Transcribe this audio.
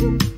Woo.